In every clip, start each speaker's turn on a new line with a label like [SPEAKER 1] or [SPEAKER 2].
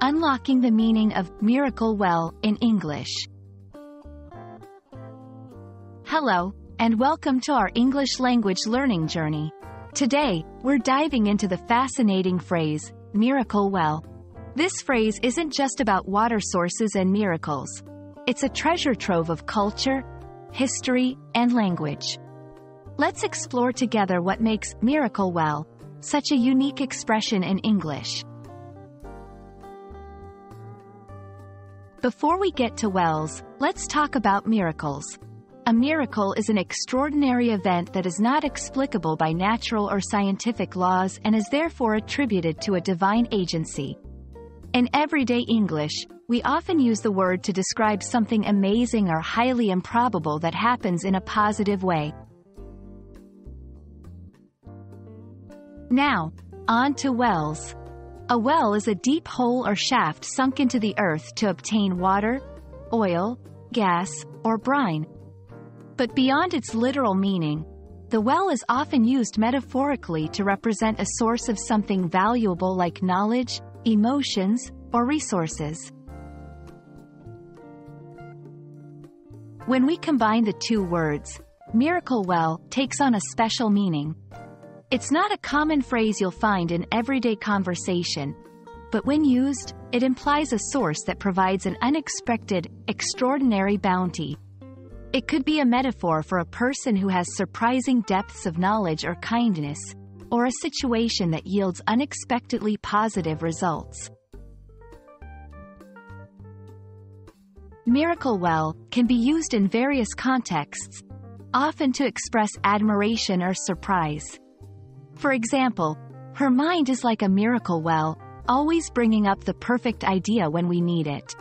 [SPEAKER 1] Unlocking the meaning of miracle well in English. Hello, and welcome to our English language learning journey. Today, we're diving into the fascinating phrase, miracle well. This phrase isn't just about water sources and miracles. It's a treasure trove of culture, history, and language. Let's explore together what makes miracle well such a unique expression in English. Before we get to wells, let's talk about miracles. A miracle is an extraordinary event that is not explicable by natural or scientific laws and is therefore attributed to a divine agency. In everyday English, we often use the word to describe something amazing or highly improbable that happens in a positive way. Now, on to wells. A well is a deep hole or shaft sunk into the earth to obtain water, oil, gas, or brine. But beyond its literal meaning, the well is often used metaphorically to represent a source of something valuable like knowledge, emotions, or resources. When we combine the two words, miracle well takes on a special meaning. It's not a common phrase you'll find in everyday conversation, but when used, it implies a source that provides an unexpected, extraordinary bounty. It could be a metaphor for a person who has surprising depths of knowledge or kindness, or a situation that yields unexpectedly positive results. Miracle well can be used in various contexts, often to express admiration or surprise. For example, her mind is like a miracle well, always bringing up the perfect idea when we need it.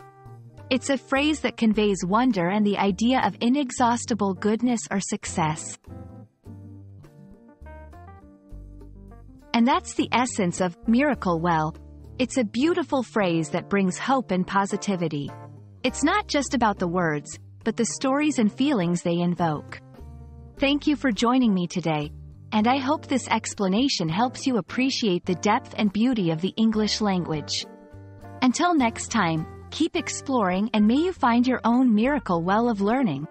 [SPEAKER 1] It's a phrase that conveys wonder and the idea of inexhaustible goodness or success. And that's the essence of miracle well. It's a beautiful phrase that brings hope and positivity. It's not just about the words, but the stories and feelings they invoke. Thank you for joining me today and I hope this explanation helps you appreciate the depth and beauty of the English language. Until next time, keep exploring and may you find your own miracle well of learning.